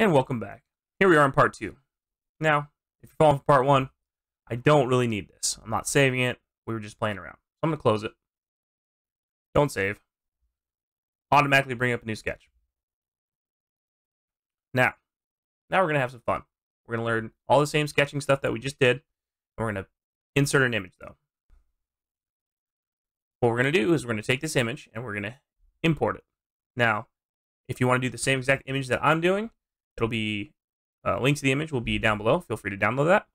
And welcome back. Here we are in part two. Now, if you're following for part one, I don't really need this. I'm not saving it. We were just playing around. So I'm going to close it. Don't save. Automatically bring up a new sketch. Now, now we're going to have some fun. We're going to learn all the same sketching stuff that we just did. And we're going to insert an image, though. What we're going to do is we're going to take this image and we're going to import it. Now, if you want to do the same exact image that I'm doing, it'll be a uh, link to the image will be down below. Feel free to download that.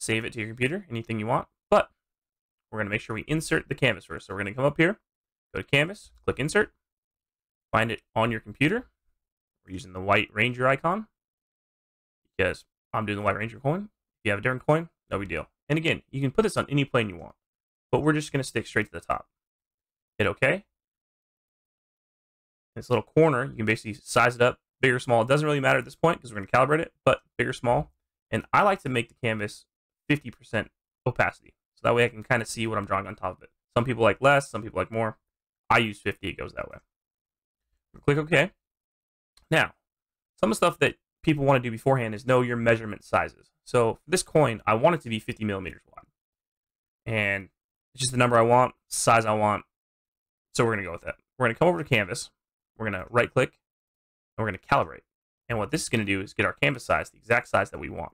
Save it to your computer, anything you want. But we're going to make sure we insert the canvas first. So we're going to come up here, go to canvas, click insert, find it on your computer. We're using the white ranger icon because I'm doing the white ranger coin. If you have a different coin, no big deal. And again, you can put this on any plane you want, but we're just going to stick straight to the top. Hit OK this little corner, you can basically size it up, big or small. It doesn't really matter at this point because we're going to calibrate it, but big or small. And I like to make the canvas 50% opacity. So that way I can kind of see what I'm drawing on top of it. Some people like less, some people like more. I use 50, it goes that way. Click OK. Now, some of the stuff that people want to do beforehand is know your measurement sizes. So this coin, I want it to be 50 millimeters wide. And it's just the number I want, size I want. So we're going to go with that. We're going to come over to canvas. We're going to right click and we're going to calibrate. And what this is going to do is get our canvas size, the exact size that we want.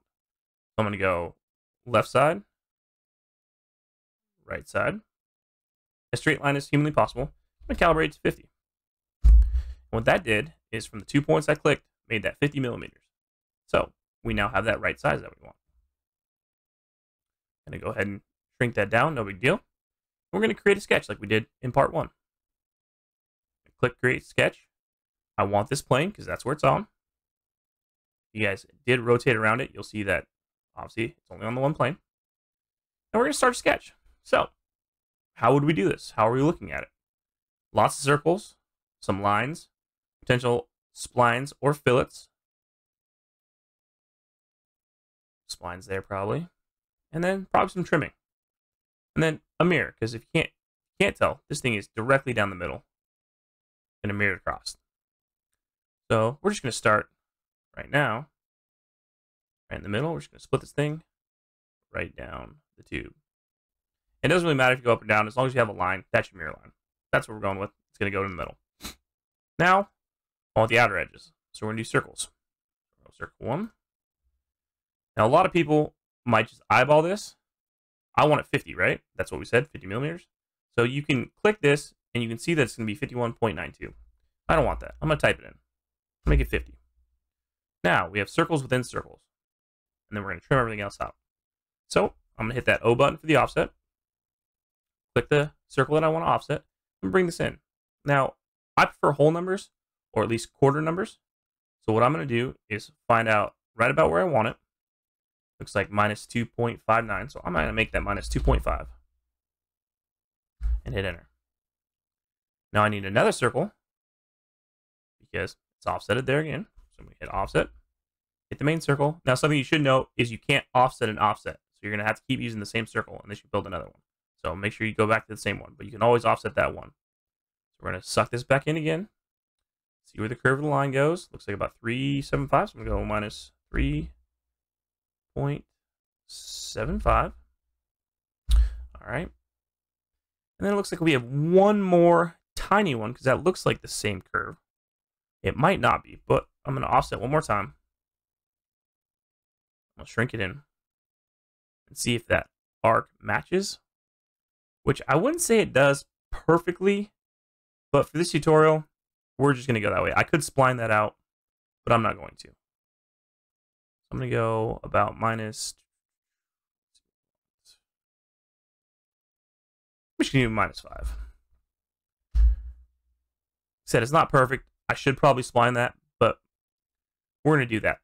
I'm going to go left side, right side, A straight line as humanly possible. I'm going to calibrate to 50. And what that did is from the two points I clicked, made that 50 millimeters. So we now have that right size that we want. I'm going to go ahead and shrink that down, no big deal. We're going to create a sketch like we did in part one click create sketch. I want this plane because that's where it's on. You guys did rotate around it. You'll see that obviously it's only on the one plane. And we're going to start a sketch. So how would we do this? How are we looking at it? Lots of circles, some lines, potential splines or fillets. Splines there probably. And then probably some trimming. And then a mirror, because if you can't can't tell, this thing is directly down the middle and a mirror across. So we're just going to start right now, right in the middle. We're just going to split this thing right down the tube. It doesn't really matter if you go up and down, as long as you have a line, that's your mirror line. That's what we're going with. It's going to go in the middle. Now, want the outer edges. So we're going to do circles. Circle one. Now, a lot of people might just eyeball this. I want it 50, right? That's what we said, 50 millimeters. So you can click this and you can see that it's going to be 51.92. I don't want that. I'm going to type it in. Make it 50. Now, we have circles within circles. And then we're going to trim everything else out. So, I'm going to hit that O button for the offset. Click the circle that I want to offset, and bring this in. Now, I prefer whole numbers, or at least quarter numbers. So what I'm going to do is find out right about where I want it. Looks like minus 2.59, so I'm going to make that minus 2.5. And hit enter. Now I need another circle because it's offsetted there again. So we hit offset, hit the main circle. Now something you should know is you can't offset an offset. So you're going to have to keep using the same circle unless you build another one. So make sure you go back to the same one, but you can always offset that one. So we're going to suck this back in again. See where the curve of the line goes. Looks like about 375. So I'm going to go minus 3.75. All right. And then it looks like we have one more tiny one because that looks like the same curve. It might not be, but I'm going to offset one more time. I'll shrink it in and see if that arc matches, which I wouldn't say it does perfectly, but for this tutorial, we're just going to go that way. I could spline that out, but I'm not going to. So I'm going to go about minus. I'm do minus 5 said it's not perfect. I should probably spline that, but we're going to do that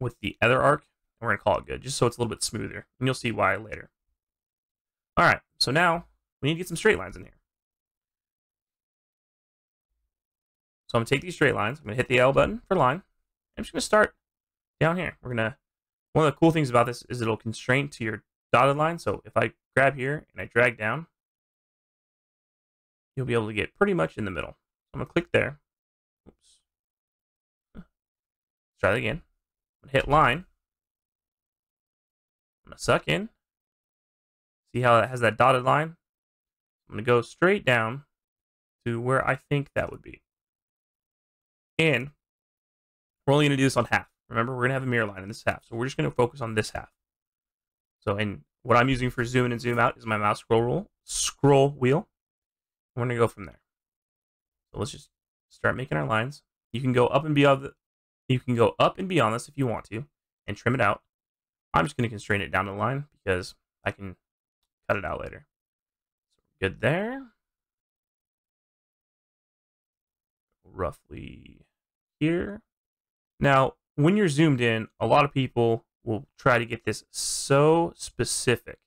with the other arc. And we're going to call it good, just so it's a little bit smoother. And you'll see why later. All right, so now we need to get some straight lines in here. So I'm going to take these straight lines. I'm going to hit the L button for line. I'm just going to start down here. We're going to, one of the cool things about this is it'll constrain to your dotted line. So if I grab here and I drag down, you'll be able to get pretty much in the middle. I'm going to click there. Try that again. I'm gonna hit line. I'm gonna suck in. See how it has that dotted line? I'm gonna go straight down to where I think that would be. And we're only gonna do this on half. Remember, we're gonna have a mirror line in this half. So we're just gonna focus on this half. So and what I'm using for zoom in and zoom out is my mouse scroll rule, scroll wheel. We're gonna go from there. So let's just start making our lines. You can go up and beyond the, you can go up and beyond this if you want to and trim it out. I'm just going to constrain it down the line because I can cut it out later. So good there. Roughly here. Now, when you're zoomed in, a lot of people will try to get this so specific.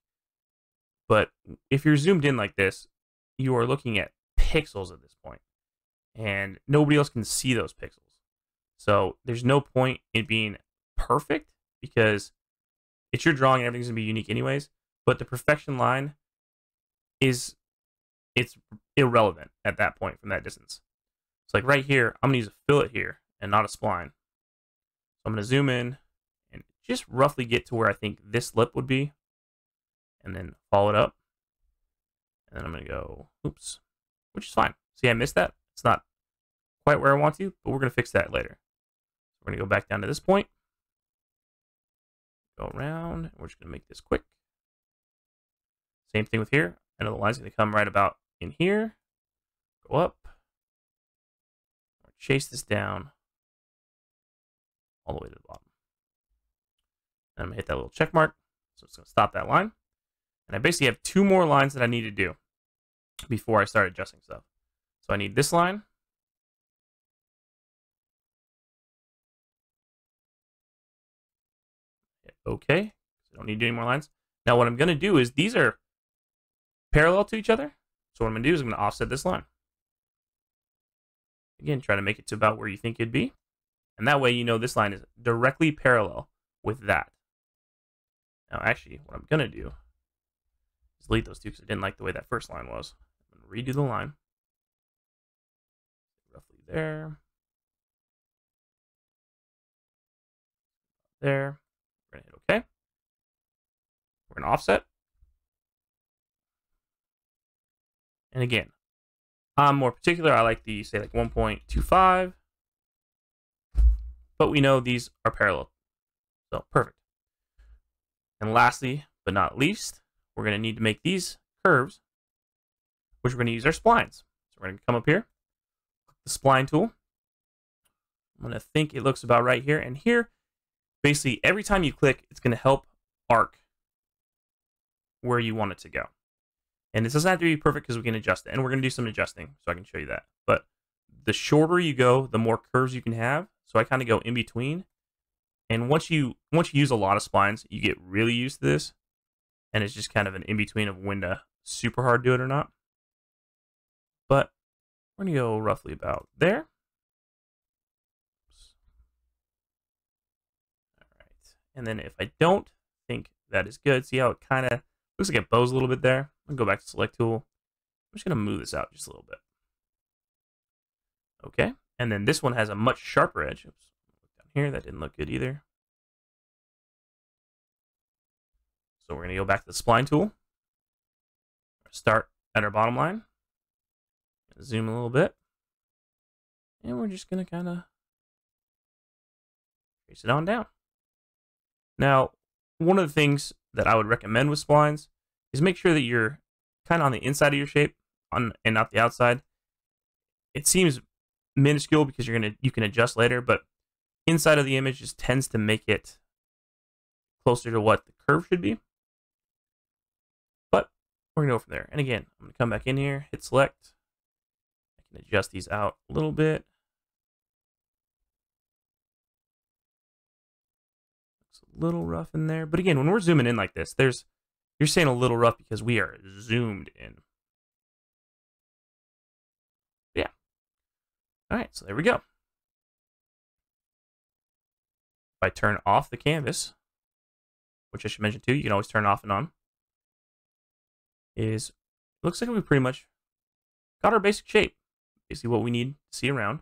But if you're zoomed in like this, you are looking at pixels at this point and nobody else can see those pixels. So there's no point in being perfect because it's your drawing and everything's gonna be unique anyways. But the perfection line is it's irrelevant at that point from that distance. It's like right here, I'm gonna use a fillet here and not a spline. So I'm gonna zoom in and just roughly get to where I think this lip would be, and then follow it up. And then I'm gonna go, oops, which is fine. See, I missed that. It's not quite where I want to, but we're to fix that later. We're going to go back down to this point. Go around. We're just going to make this quick. Same thing with here. I know the line's going to come right about in here. Go up. Chase this down all the way to the bottom. And I'm going to hit that little check mark. So it's going to stop that line. And I basically have two more lines that I need to do before I start adjusting stuff. So I need this line. Hit OK. I don't need any more lines. Now what I'm going to do is these are parallel to each other. So what I'm going to do is I'm going to offset this line. Again, try to make it to about where you think it'd be. And that way you know this line is directly parallel with that. Now actually, what I'm going to do is delete those two because I didn't like the way that first line was. I'm going to redo the line Roughly there. There. We're going to hit OK. We're going to offset. And again, I'm more particular. I like the, say, like 1.25. But we know these are parallel. So, perfect. And lastly, but not least, we're going to need to make these curves, which we're going to use our splines. So we're going to come up here, click the spline tool. I'm going to think it looks about right here. And here, basically, every time you click, it's going to help arc where you want it to go. And this doesn't have to be perfect because we can adjust it. And we're going to do some adjusting so I can show you that. But the shorter you go, the more curves you can have. So I kind of go in between. And once you once you use a lot of splines, you get really used to this. And it's just kind of an in-between of when to super hard do it or not. But we're going to go roughly about there. All right. And then if I don't think that is good, see how it kind of looks like it bows a little bit there. I'm go back to select tool. I'm just going to move this out just a little bit. Okay. And then this one has a much sharper edge. Oops. Down here, that didn't look good either. So we're going to go back to the spline tool. Start at our bottom line zoom a little bit. And we're just going to kind of trace it on down. Now, one of the things that I would recommend with splines is make sure that you're kind of on the inside of your shape on and not the outside. It seems minuscule because you're gonna you can adjust later, but inside of the image just tends to make it closer to what the curve should be. But we're gonna go from there. And again, I'm gonna come back in here, hit select, I can adjust these out a little bit. Little rough in there. But again, when we're zooming in like this, there's you're saying a little rough because we are zoomed in. Yeah. All right, so there we go. If I turn off the canvas, which I should mention too, you can always turn off and on, is looks like we pretty much got our basic shape basically what we need to see around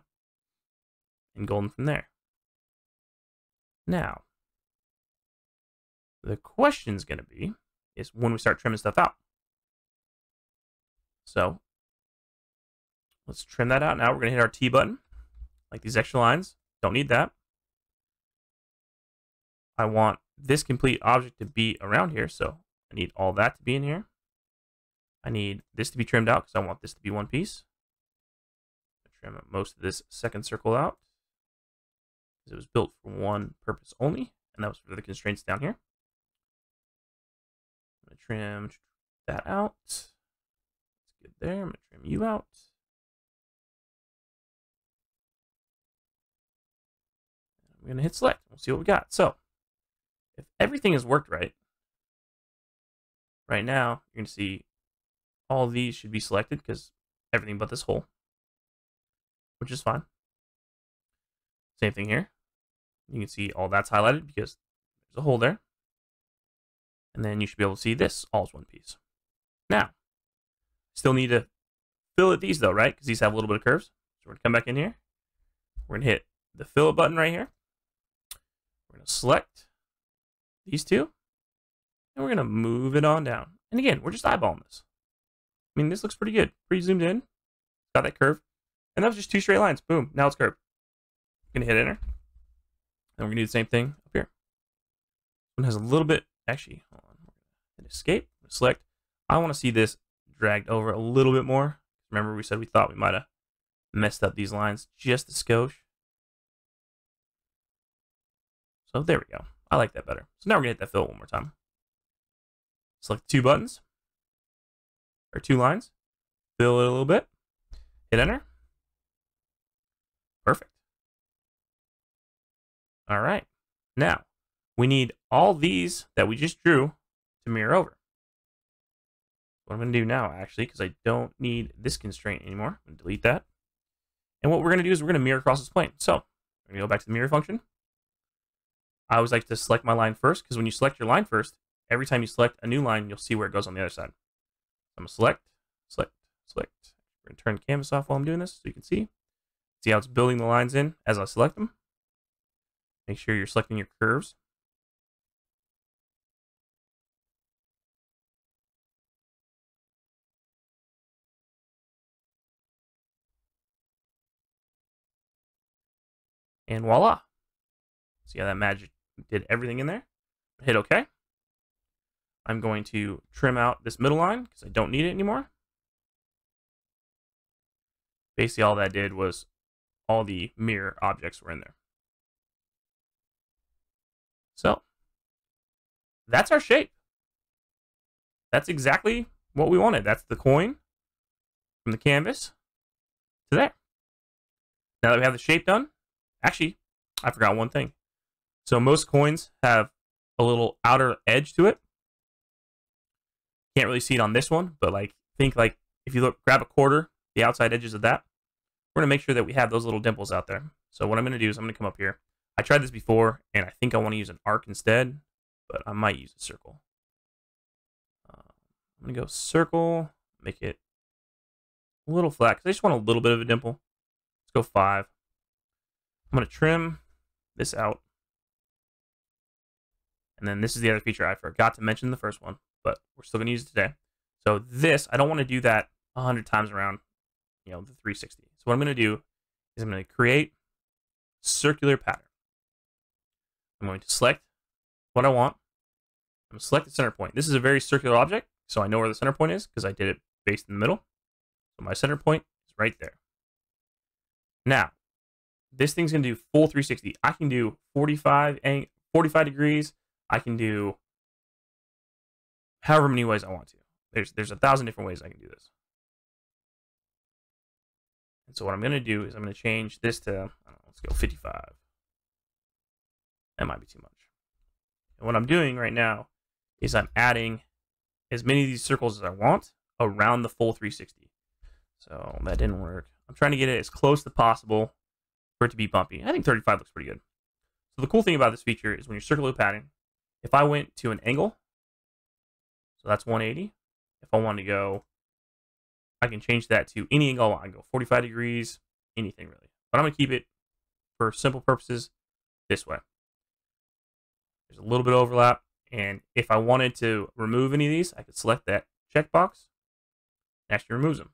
and golden from there. Now, the question's going to be is when we start trimming stuff out. So let's trim that out. Now we're going to hit our T button, like these extra lines. Don't need that. I want this complete object to be around here, so I need all that to be in here. I need this to be trimmed out because I want this to be one piece. I Trim most of this second circle out because it was built for one purpose only, and that was for the constraints down here. Trim that out. That's good there. I'm going to trim you out. I'm going to hit select. We'll see what we got. So, if everything has worked right, right now, you're going to see all these should be selected because everything but this hole, which is fine. Same thing here. You can see all that's highlighted because there's a hole there. And then you should be able to see this all as one piece. Now, still need to fill fillet these though, right? Because these have a little bit of curves. So we're going to come back in here. We're going to hit the fillet button right here. We're going to select these two. And we're going to move it on down. And again, we're just eyeballing this. I mean, this looks pretty good. Pretty zoomed in. Got that curve. And that was just two straight lines. Boom. Now it's curved. I'm going to hit enter. And we're going to do the same thing up here. One has a little bit, actually, hold on. Hit escape. Select. I want to see this dragged over a little bit more. Remember we said we thought we might have messed up these lines just a skosh. So there we go. I like that better. So now we're going to hit that fill one more time. Select two buttons, or two lines. Fill it a little bit. Hit enter. Perfect. All right. Now, we need all these that we just drew to mirror over. What I'm going to do now, actually, because I don't need this constraint anymore. I'm going to delete that. And what we're going to do is we're going to mirror across this plane. So, I'm going to go back to the mirror function. I always like to select my line first, because when you select your line first, every time you select a new line, you'll see where it goes on the other side. I'm going to select, select, select. We're going to turn canvas off while I'm doing this so you can see. See how it's building the lines in as I select them. Make sure you're selecting your curves. And voila. See how that magic did everything in there? Hit OK. I'm going to trim out this middle line because I don't need it anymore. Basically, all that did was all the mirror objects were in there. So, that's our shape. That's exactly what we wanted. That's the coin from the canvas to there. Now that we have the shape done, actually, I forgot one thing. So most coins have a little outer edge to it. Can't really see it on this one, but like think like if you look grab a quarter, the outside edges of that, we're gonna make sure that we have those little dimples out there. So what I'm gonna do is I'm gonna come up here. I tried this before, and I think I want to use an arc instead, but I might use a circle. Uh, I'm gonna go circle, make it a little flat because I just want a little bit of a dimple. Let's go five. I'm gonna trim this out. And then this is the other feature I forgot to mention in the first one but we're still going to use it today. So this, I don't want to do that 100 times around, you know, the 360. So what I'm going to do is I'm going to create circular pattern. I'm going to select what I want. I'm going to select the center point. This is a very circular object, so I know where the center point is because I did it based in the middle. So my center point is right there. Now, this thing's going to do full 360. I can do 45, 45 degrees. I can do however many ways I want to. There's there's a thousand different ways I can do this. And so what I'm going to do is I'm going to change this to, know, let's go 55. That might be too much. And what I'm doing right now is I'm adding as many of these circles as I want around the full 360. So that didn't work. I'm trying to get it as close as possible for it to be bumpy. I think 35 looks pretty good. So the cool thing about this feature is when you're circular padding, if I went to an angle so that's 180. If I want to go, I can change that to any angle I can go 45 degrees, anything really. But I'm going to keep it for simple purposes this way. There's a little bit of overlap. And if I wanted to remove any of these, I could select that checkbox and actually removes them.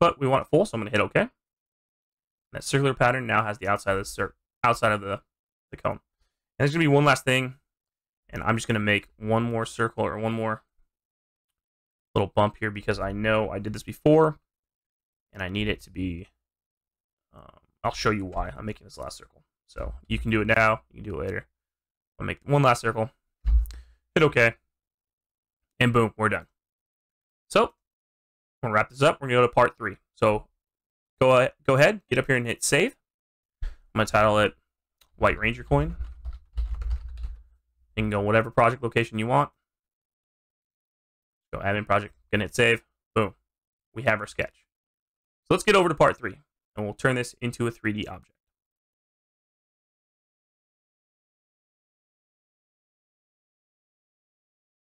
But we want it full, so I'm going to hit OK. And that circular pattern now has the outside of the outside of the, the cone. And there's to be one last thing, and I'm just to make one more circle or one more little bump here because I know I did this before, and I need it to be. Um, I'll show you why I'm making this last circle. So you can do it now, you can do it later. I'll make one last circle, hit OK, and boom, we're done. So I'm gonna wrap this up. We're gonna go to part three. So go go ahead, get up here and hit save. I'm gonna title it White Ranger Coin. You can go whatever project location you want. Go admin project, gonna hit save. Boom. We have our sketch. So let's get over to part three, and we'll turn this into a 3D object.